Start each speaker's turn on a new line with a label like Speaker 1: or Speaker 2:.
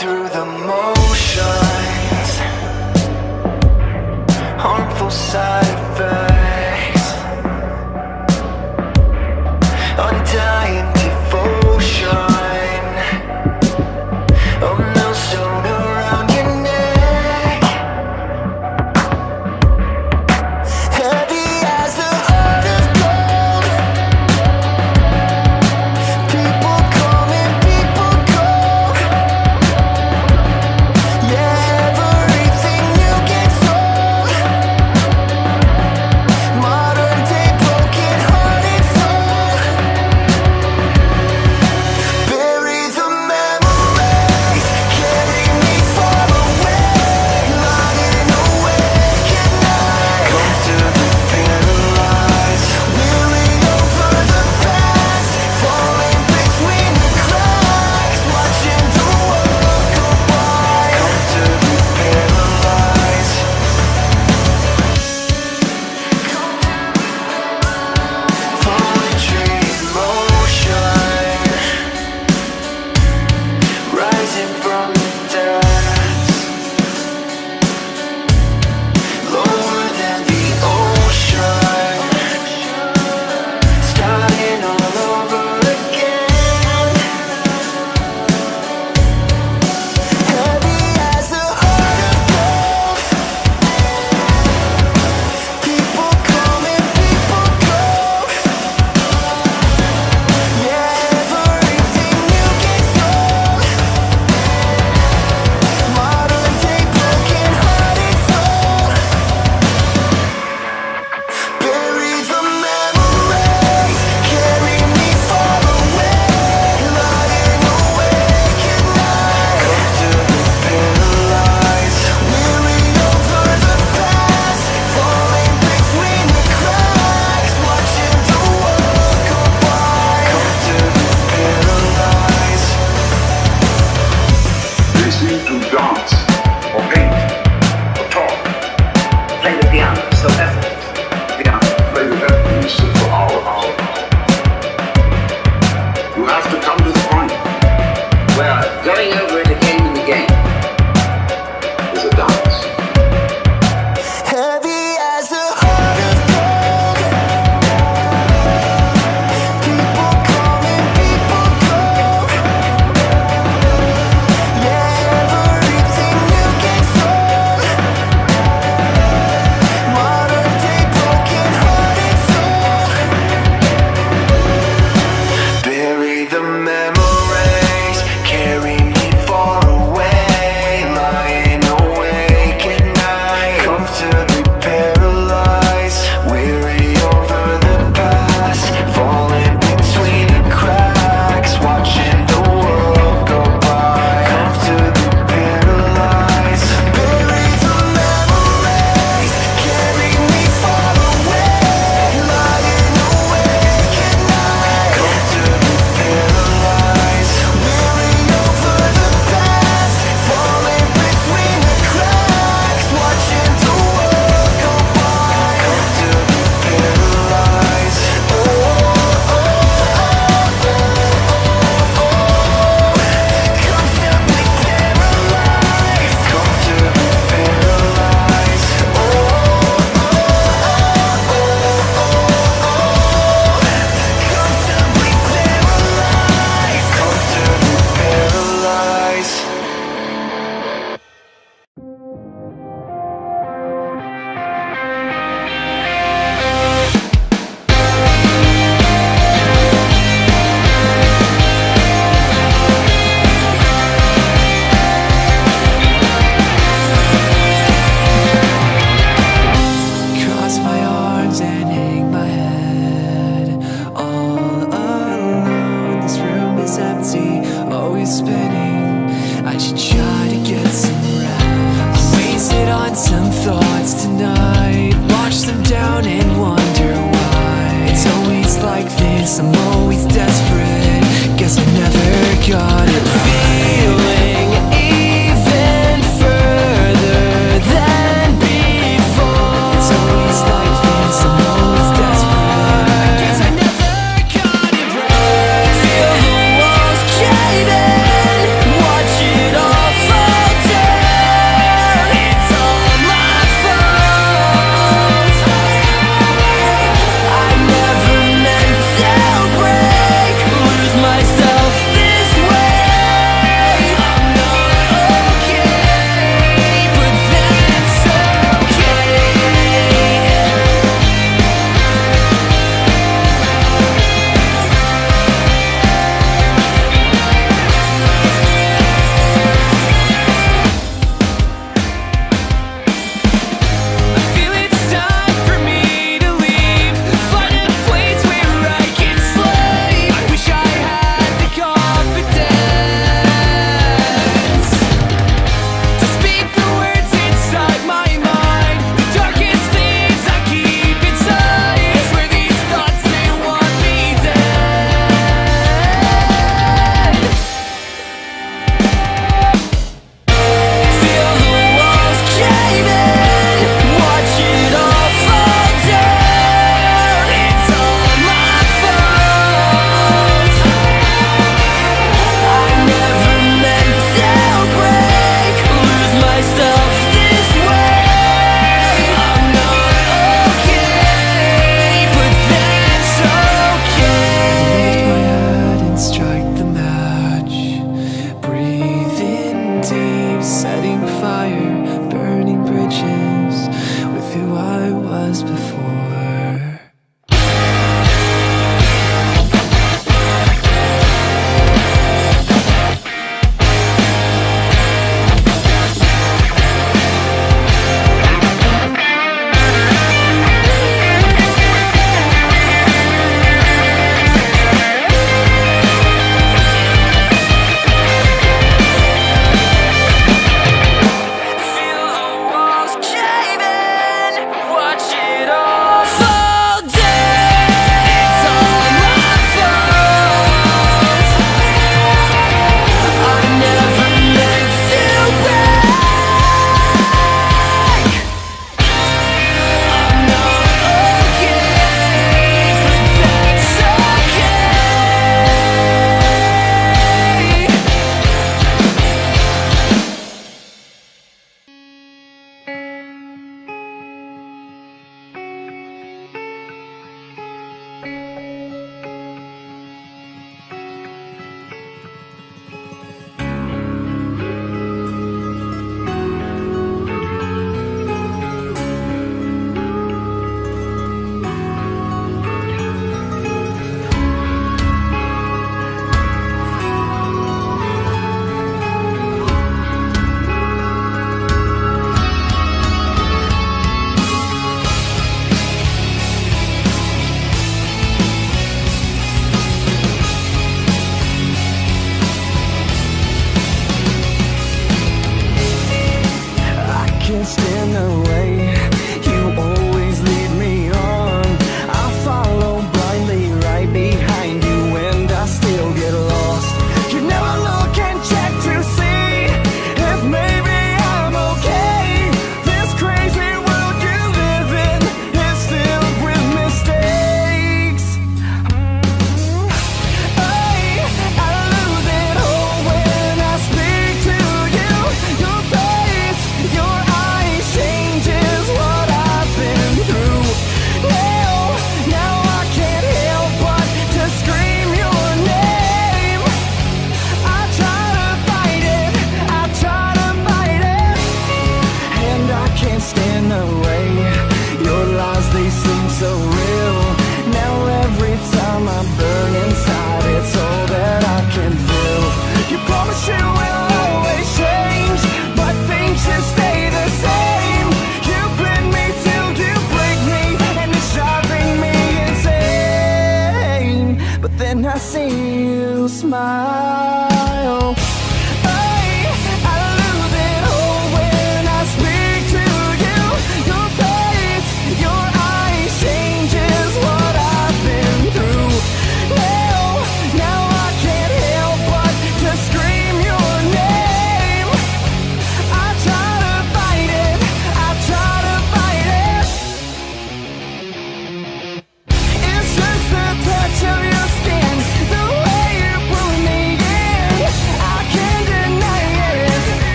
Speaker 1: through the motions. Harmful side